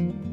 Música